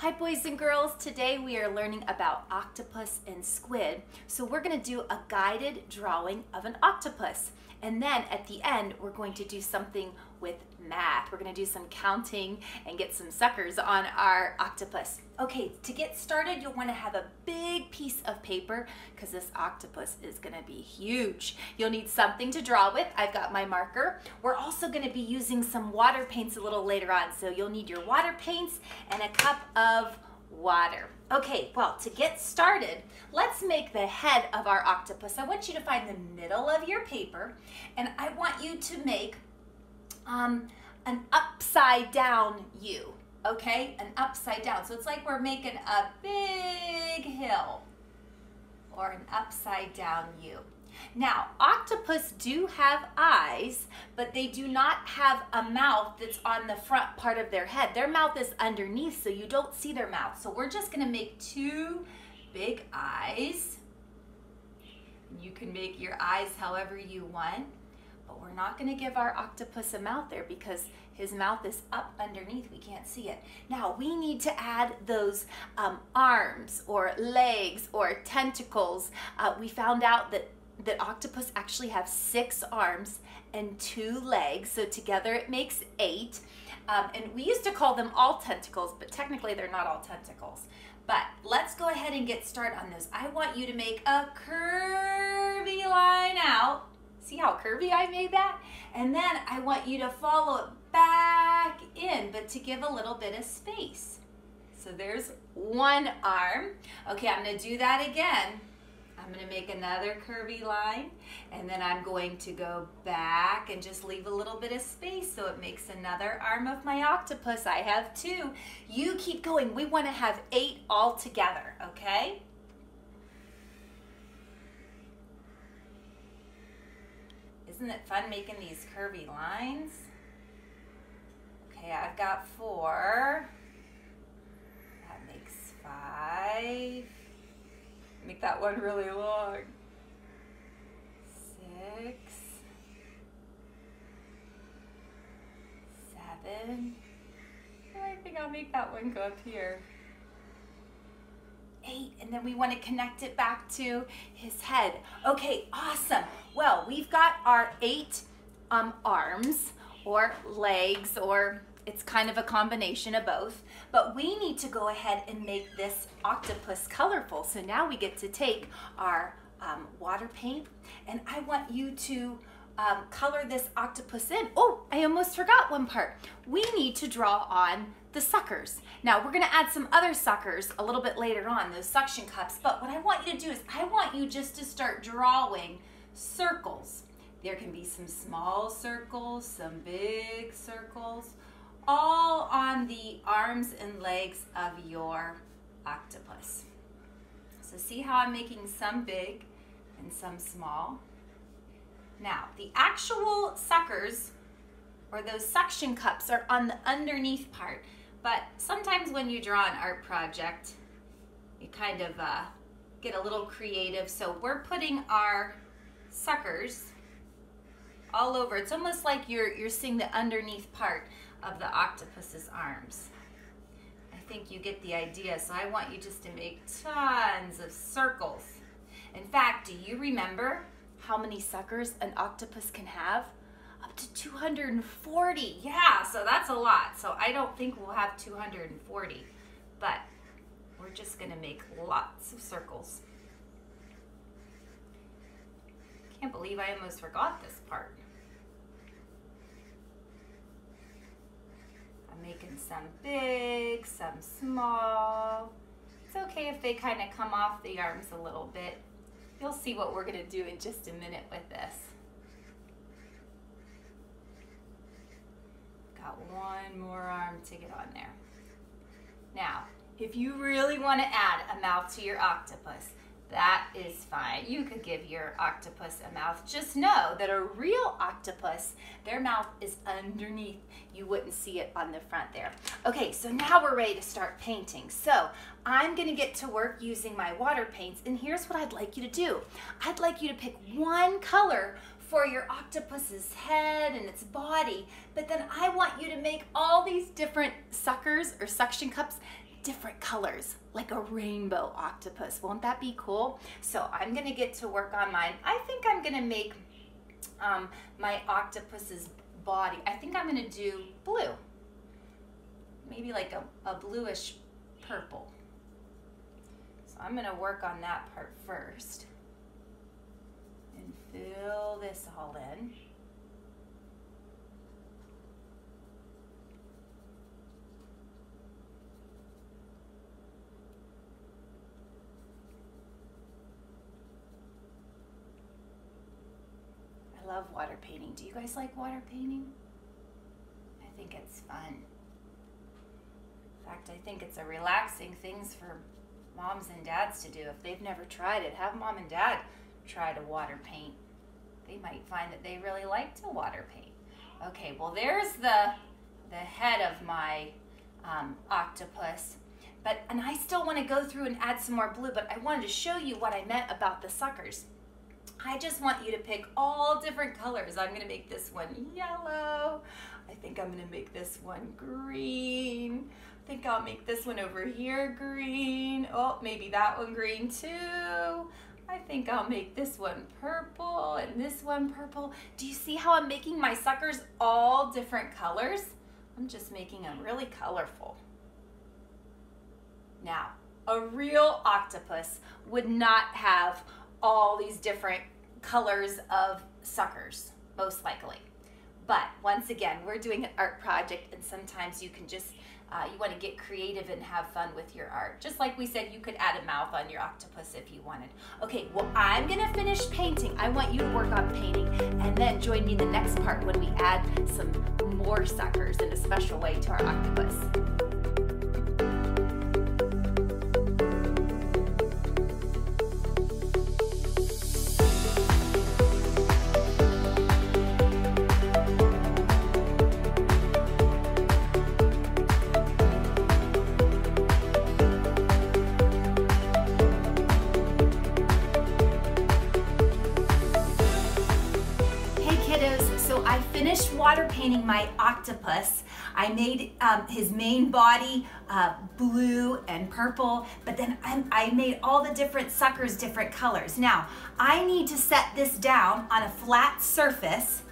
Hi boys and girls, today we are learning about octopus and squid. So we're gonna do a guided drawing of an octopus. And then at the end, we're going to do something with math. We're gonna do some counting and get some suckers on our octopus. Okay, to get started, you'll wanna have a big piece of paper because this octopus is gonna be huge. You'll need something to draw with. I've got my marker. We're also gonna be using some water paints a little later on. So you'll need your water paints and a cup of water. Okay, well, to get started, let's make the head of our octopus. I want you to find the middle of your paper, and I want you to make um, an upside down U, okay? An upside down. So it's like we're making a big hill or an upside down U. Now, octopus do have eyes, but they do not have a mouth that's on the front part of their head. Their mouth is underneath, so you don't see their mouth. So we're just gonna make two big eyes. You can make your eyes however you want but we're not going to give our octopus a mouth there because his mouth is up underneath. We can't see it. Now we need to add those um, arms or legs or tentacles. Uh, we found out that that octopus actually have six arms and two legs, so together it makes eight. Um, and we used to call them all tentacles, but technically they're not all tentacles. But let's go ahead and get started on those. I want you to make a curvy line out See how curvy I made that? And then I want you to follow it back in, but to give a little bit of space. So there's one arm. Okay, I'm gonna do that again. I'm gonna make another curvy line, and then I'm going to go back and just leave a little bit of space so it makes another arm of my octopus. I have two. You keep going. We wanna have eight all together, okay? Isn't it fun making these curvy lines? Okay, I've got four. That makes five. Make that one really long. Six. Seven. I think I'll make that one go up here eight, and then we want to connect it back to his head. Okay, awesome. Well, we've got our eight um, arms or legs, or it's kind of a combination of both. But we need to go ahead and make this octopus colorful. So now we get to take our um, water paint, and I want you to um, color this octopus in. Oh, I almost forgot one part. We need to draw on the suckers. Now we're gonna add some other suckers a little bit later on, those suction cups, but what I want you to do is I want you just to start drawing circles. There can be some small circles, some big circles, all on the arms and legs of your octopus. So see how I'm making some big and some small? Now, the actual suckers or those suction cups are on the underneath part. But sometimes when you draw an art project, you kind of uh, get a little creative. So we're putting our suckers all over. It's almost like you're, you're seeing the underneath part of the octopus's arms. I think you get the idea. So I want you just to make tons of circles. In fact, do you remember how many suckers an octopus can have? up to 240. Yeah, so that's a lot. So I don't think we'll have 240, but we're just gonna make lots of circles. Can't believe I almost forgot this part. I'm making some big, some small. It's okay if they kind of come off the arms a little bit. You'll see what we're gonna do in just a minute with this. got one more arm to get on there. Now, if you really want to add a mouth to your octopus, that is fine. You could give your octopus a mouth. Just know that a real octopus, their mouth is underneath. You wouldn't see it on the front there. Okay, so now we're ready to start painting. So I'm gonna get to work using my water paints and here's what I'd like you to do. I'd like you to pick one color for your octopus's head and its body, but then I want you to make all these different suckers or suction cups different colors, like a rainbow octopus. Won't that be cool? So I'm gonna get to work on mine. I think I'm gonna make um, my octopus's body. I think I'm gonna do blue. Maybe like a, a bluish purple. So I'm gonna work on that part first. And fill this all in. I love water painting. Do you guys like water painting? I think it's fun. In fact, I think it's a relaxing thing for moms and dads to do. If they've never tried it, have mom and dad try to water paint. They might find that they really like to water paint. Okay, well there's the, the head of my um, octopus. But, and I still want to go through and add some more blue, but I wanted to show you what I meant about the suckers. I just want you to pick all different colors. I'm gonna make this one yellow. I think I'm gonna make this one green. I think I'll make this one over here green. Oh, maybe that one green too. I think I'll make this one purple and this one purple. Do you see how I'm making my suckers all different colors? I'm just making them really colorful. Now, a real octopus would not have all these different colors of suckers, most likely. But once again, we're doing an art project and sometimes you can just, uh, you want to get creative and have fun with your art. Just like we said, you could add a mouth on your octopus if you wanted. Okay, well, I'm to finish painting. I want you to work on painting and then join me in the next part when we add some more suckers in a special way to our octopus. Finished water painting my octopus. I made um, his main body uh, blue and purple, but then I, I made all the different suckers different colors. Now, I need to set this down on a flat surface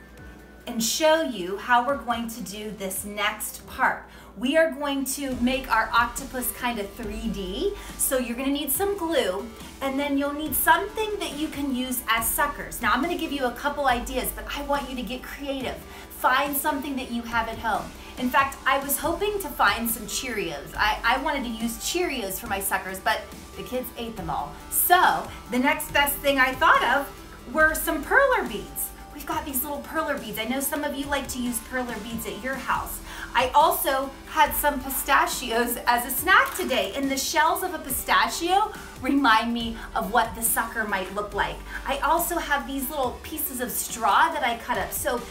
and show you how we're going to do this next part. We are going to make our octopus kind of 3D. So you're gonna need some glue and then you'll need something that you can use as suckers. Now I'm gonna give you a couple ideas, but I want you to get creative. Find something that you have at home. In fact, I was hoping to find some Cheerios. I, I wanted to use Cheerios for my suckers, but the kids ate them all. So the next best thing I thought of were some perler beads. We've got these little perler beads. I know some of you like to use perler beads at your house. I also had some pistachios as a snack today, and the shells of a pistachio remind me of what the sucker might look like. I also have these little pieces of straw that I cut up. So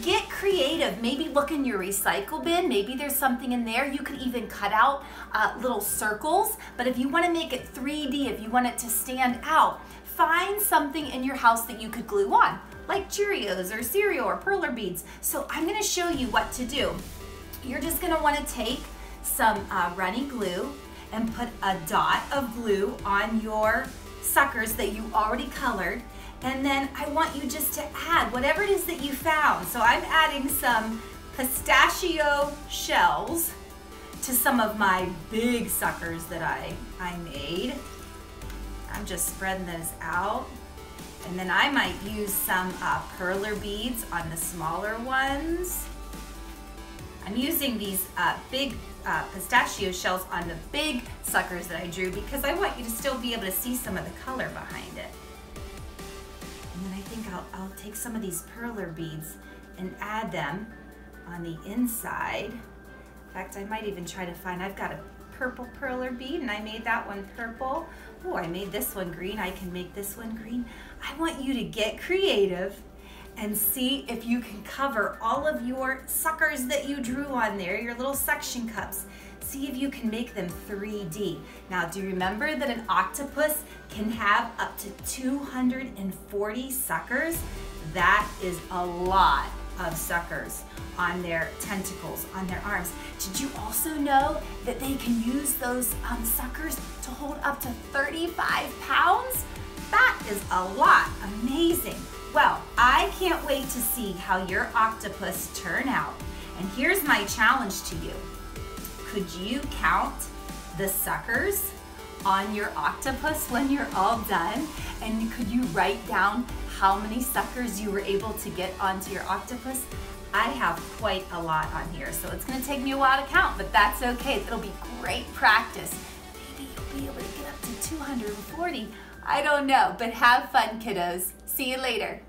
get creative. Maybe look in your recycle bin. Maybe there's something in there. You could even cut out uh, little circles. But if you want to make it 3D, if you want it to stand out, find something in your house that you could glue on like Cheerios or cereal or perler beads. So I'm gonna show you what to do. You're just gonna wanna take some uh, runny glue and put a dot of glue on your suckers that you already colored. And then I want you just to add whatever it is that you found. So I'm adding some pistachio shells to some of my big suckers that I, I made. I'm just spreading those out. And then I might use some uh, perler beads on the smaller ones. I'm using these uh, big uh, pistachio shells on the big suckers that I drew because I want you to still be able to see some of the color behind it. And then I think I'll, I'll take some of these perler beads and add them on the inside. In fact, I might even try to find, I've got a purple perler bead and I made that one purple. Oh, I made this one green. I can make this one green. I want you to get creative and see if you can cover all of your suckers that you drew on there, your little suction cups. See if you can make them 3D. Now, do you remember that an octopus can have up to 240 suckers? That is a lot of suckers on their tentacles, on their arms. Did you also know that they can use those um, suckers to hold up to 35 pounds? That is a lot, amazing. Well, I can't wait to see how your octopus turn out. And here's my challenge to you. Could you count the suckers on your octopus when you're all done? And could you write down how many suckers you were able to get onto your octopus? I have quite a lot on here, so it's gonna take me a while to count, but that's okay. It'll be great practice. Maybe you'll be able to get up to 240. I don't know, but have fun, kiddos. See you later.